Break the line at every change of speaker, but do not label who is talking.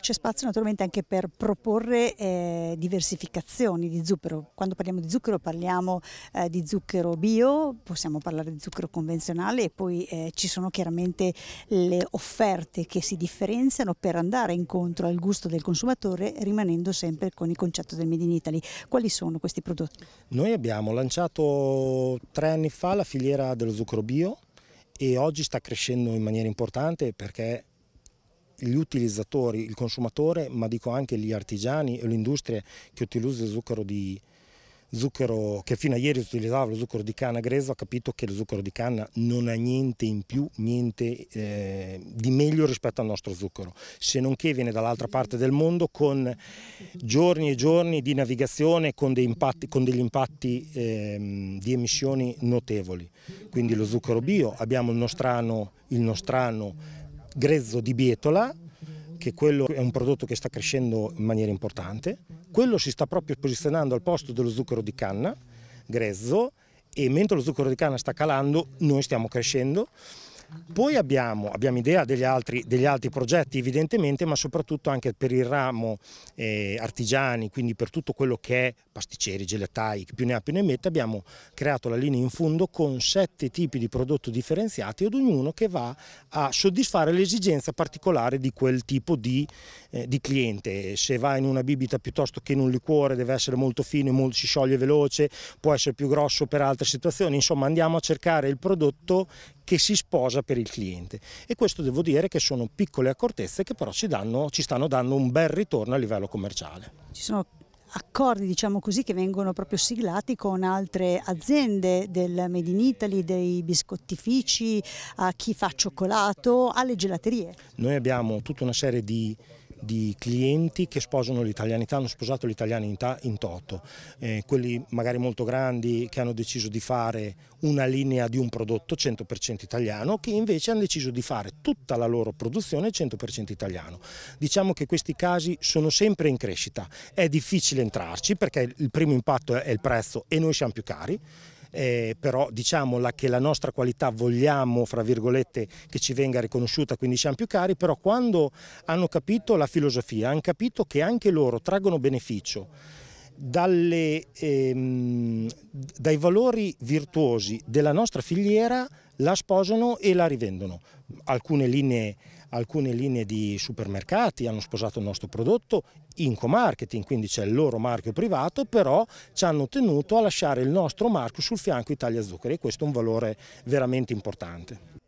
C'è spazio naturalmente anche per proporre eh, diversificazioni di zucchero. Quando parliamo di zucchero parliamo eh, di zucchero bio, possiamo parlare di zucchero convenzionale e poi eh, ci sono chiaramente le offerte che si differenziano per andare incontro al gusto del consumatore rimanendo sempre con il concetto del Made in Italy. Quali sono questi prodotti?
Noi abbiamo lanciato tre anni fa la filiera dello zucchero bio e oggi sta crescendo in maniera importante perché gli utilizzatori, il consumatore, ma dico anche gli artigiani e le industrie che utilizzano zucchero di zucchero che fino a ieri utilizzava lo zucchero di canna grezzo ha capito che lo zucchero di canna non ha niente in più, niente eh, di meglio rispetto al nostro zucchero, se non che viene dall'altra parte del mondo con giorni e giorni di navigazione con, impatti, con degli impatti eh, di emissioni notevoli. Quindi lo zucchero bio, abbiamo il nostrano, il nostrano grezzo di bietola, che quello è un prodotto che sta crescendo in maniera importante, quello si sta proprio posizionando al posto dello zucchero di canna, grezzo, e mentre lo zucchero di canna sta calando, noi stiamo crescendo poi abbiamo, abbiamo idea degli altri, degli altri, progetti evidentemente, ma soprattutto anche per il ramo eh, artigiani, quindi per tutto quello che è pasticceri, gelattai, più ne ha più ne mette, abbiamo creato la linea in fondo con sette tipi di prodotto differenziati ad ognuno che va a soddisfare l'esigenza particolare di quel tipo di, eh, di, cliente. Se va in una bibita piuttosto che in un liquore deve essere molto fino e molto, si scioglie veloce, può essere più grosso per altre situazioni, insomma andiamo a cercare il prodotto che si sposa per il cliente e questo devo dire che sono piccole accortezze che però ci, danno, ci stanno dando un bel ritorno a livello commerciale.
Ci sono accordi diciamo così che vengono proprio siglati con altre aziende del Made in Italy, dei biscottifici, a chi fa cioccolato, alle gelaterie.
Noi abbiamo tutta una serie di di clienti che sposano l'italianità, hanno sposato l'italianità in toto, eh, quelli magari molto grandi che hanno deciso di fare una linea di un prodotto 100% italiano che invece hanno deciso di fare tutta la loro produzione 100% italiano. Diciamo che questi casi sono sempre in crescita, è difficile entrarci perché il primo impatto è il prezzo e noi siamo più cari, eh, però diciamo che la nostra qualità vogliamo, fra virgolette, che ci venga riconosciuta, quindi siamo più cari, però quando hanno capito la filosofia, hanno capito che anche loro traggono beneficio dalle, ehm, dai valori virtuosi della nostra filiera, la sposano e la rivendono. Alcune linee alcune linee di supermercati hanno sposato il nostro prodotto in co-marketing, quindi c'è il loro marchio privato, però ci hanno tenuto a lasciare il nostro marchio sul fianco Italia Zuccheri e questo è un valore veramente importante.